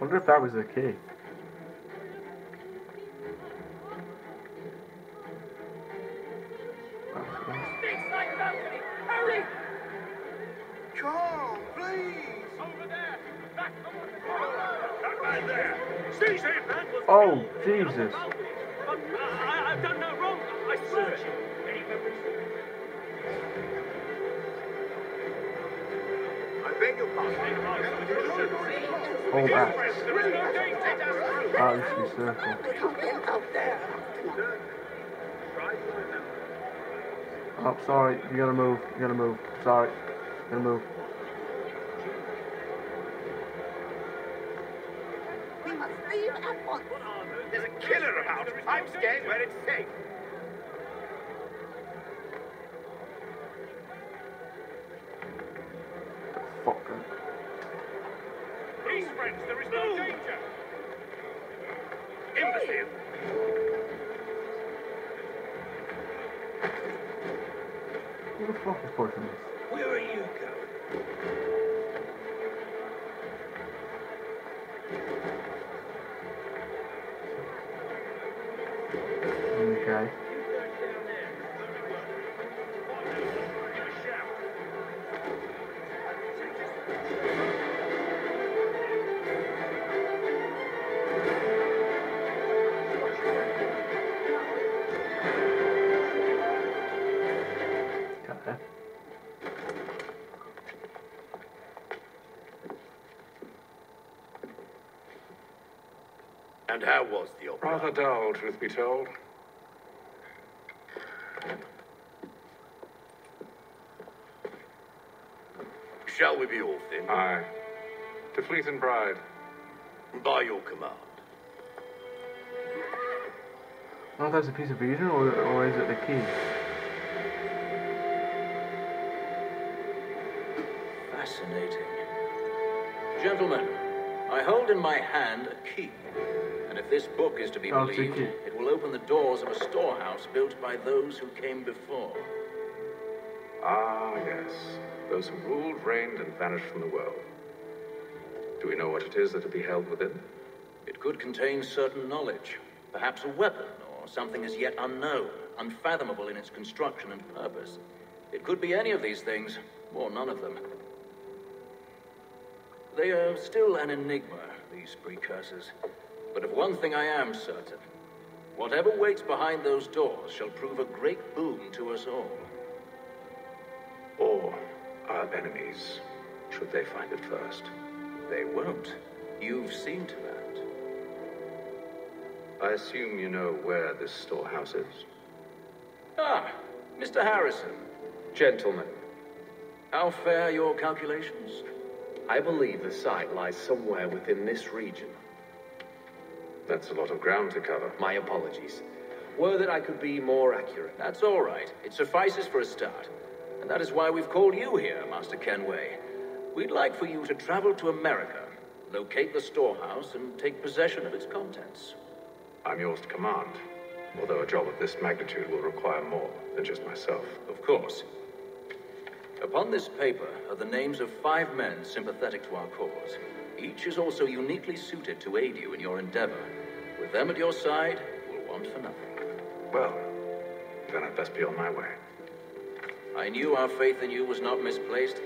wonder if that was the key. Inside balcony! Hurry! Come, please. Over there! Back That man there! Seize him! Oh, Jesus. Uh, I, I've done no wrong. I search no danger. Oh, this is circle. Oh, sorry. You gotta move. You gotta move. Sorry. You gotta move. We must leave at once. There's a killer about. I'm staying where it's safe. Peace, friends. There is no danger. Imbecile. Who the fuck is pushing this? Where are you going? And how was the opera? Rather dull, truth be told. Shall we be off then? Aye. To Fleet and Bride. By your command. I don't if that's a piece of vision or, or is it the key? Fascinating. Gentlemen, I hold in my hand a key. And if this book is to be it's a believed, it will open the doors of a storehouse built by those who came before. Ah, yes. Those who ruled, reigned, and vanished from the world. Do we know what it is that will be held within? It could contain certain knowledge, perhaps a weapon or something as yet unknown, unfathomable in its construction and purpose. It could be any of these things, or none of them. They are still an enigma, these precursors. But of one thing I am certain. Whatever waits behind those doors shall prove a great boon to us all. Or our enemies, should they find it first? They won't. You've seen to that. I assume you know where this storehouse is. Ah, Mr. Harrison. Gentlemen, How fare your calculations? I believe the site lies somewhere within this region. That's a lot of ground to cover. My apologies. Were that I could be more accurate. That's all right. It suffices for a start. And that is why we've called you here, Master Kenway. We'd like for you to travel to America, locate the storehouse, and take possession of its contents. I'm yours to command, although a job of this magnitude will require more than just myself. Of course. Upon this paper are the names of five men sympathetic to our cause. Each is also uniquely suited to aid you in your endeavor. With them at your side, we'll want for nothing. Well, then I'd best be on my way. I knew our faith in you was not misplaced.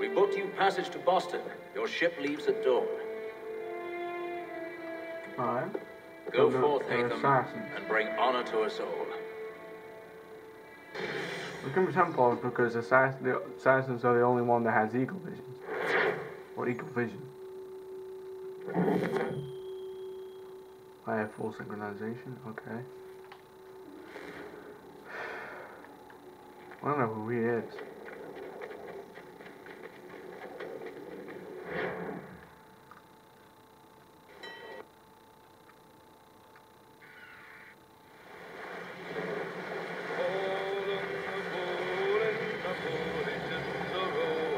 We booked you passage to Boston. Your ship leaves at dawn. Alright. Go They're- forth, they're Haytham, assassins. and bring honor to us all. We can pretend Templars because assass- the assassins are the only one that has eagle vision. Or eagle vision. I have full synchronization, okay. I don't know who he is.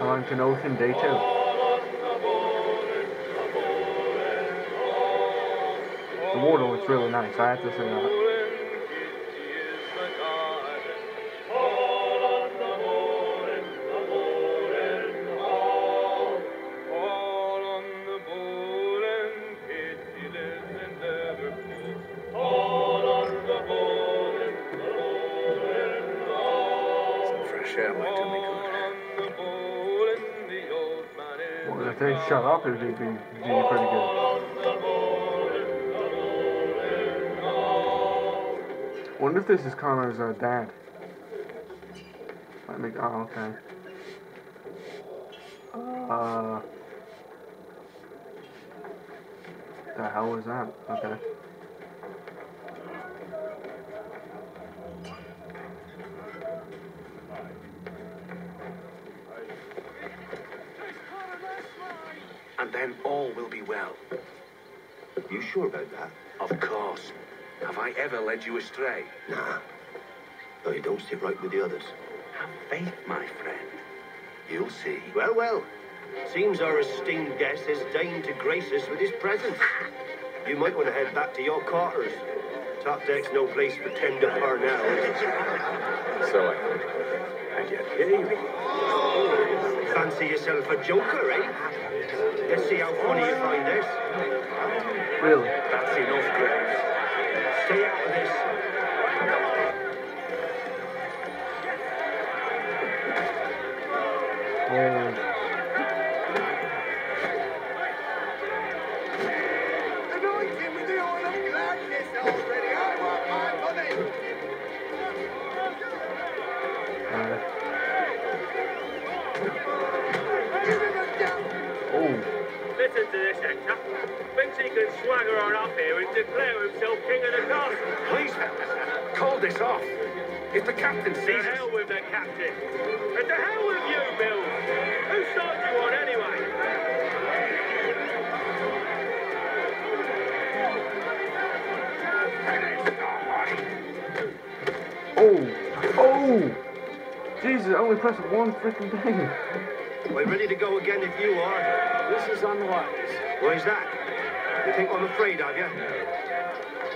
I'm Ocean Day 2. portal looks really nice, I have to say that. Well, if they shut up, it'd be, be pretty good. Wonder if this is Connor's uh, dad. Let me. Oh, okay. Uh. The hell was that? Okay. And then all will be well. You sure about that? Of course. Have I ever led you astray? Nah. Though you don't sit right with the others. Have faith, my friend. You'll see. Well, well. Seems our esteemed guest has deigned to grace us with his presence. You might want to head back to your quarters. Top deck's no place for tender par now. So I think. And yet here you are. Fancy yourself a joker, eh? Let's see how funny you find this. Really? That's enough, Graves. Stay out of this. Oh. Listen to this, Hector. Thinks he can swagger on up here and declare himself king of the castle. Please, fellas, call this off. If the captain To sees us... hell with the captain. And to hell with you, Bill. Who started you on anyway? Oh. Oh. Jesus, I only pressed one freaking thing. We're ready to go again if you are. This is unwise. Why's that? You think I'm afraid of you?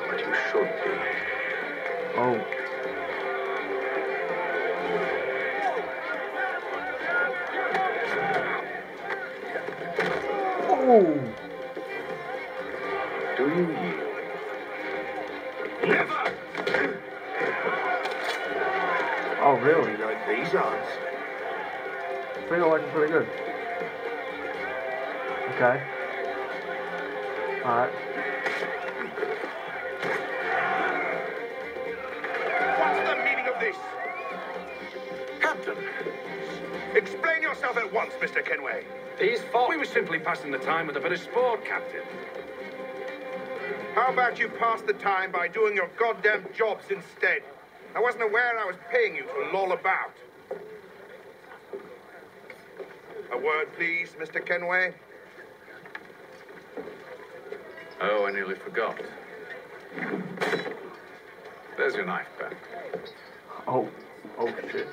But you should be. Oh. Oh. Do you yield? Never! Oh, really? Like these odds. Feel like it's pretty good. Okay. Alright. What's the meaning of this? Captain! Explain yourself at once, Mr. Kenway. His fault. We were simply passing the time with a bit of sport, Captain. How about you pass the time by doing your goddamn jobs instead? I wasn't aware I was paying you to loll about. A word, please, Mr. Kenway. Oh, I nearly forgot. There's your knife back. Oh. Oh, shit.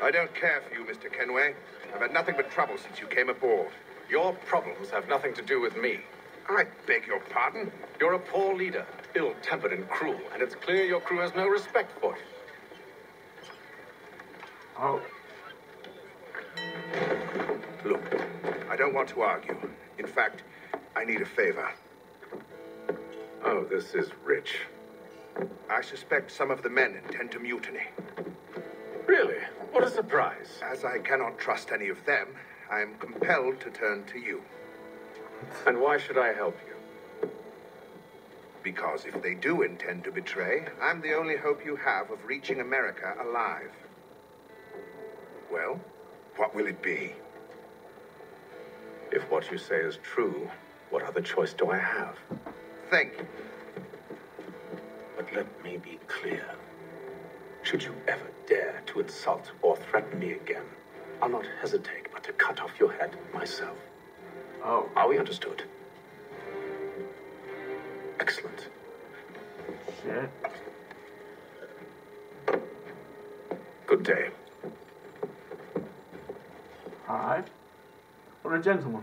I don't care for you, Mr. Kenway. I've had nothing but trouble since you came aboard. Your problems have nothing to do with me. I beg your pardon. You're a poor leader, ill-tempered and cruel, and it's clear your crew has no respect for you. Oh. Look, I don't want to argue. In fact, I need a favor. Oh, this is rich. I suspect some of the men intend to mutiny. Really? What a surprise. As I cannot trust any of them, I am compelled to turn to you. And why should I help you? Because if they do intend to betray, I'm the only hope you have of reaching America alive. Well, what will it be? If what you say is true, what other choice do I have? Think. But let me be clear. Should you ever dare to insult or threaten me again, I'll not hesitate but to cut off your head myself. Oh. Are we understood? Excellent. Shit. Good day. Alright. What a gentleman.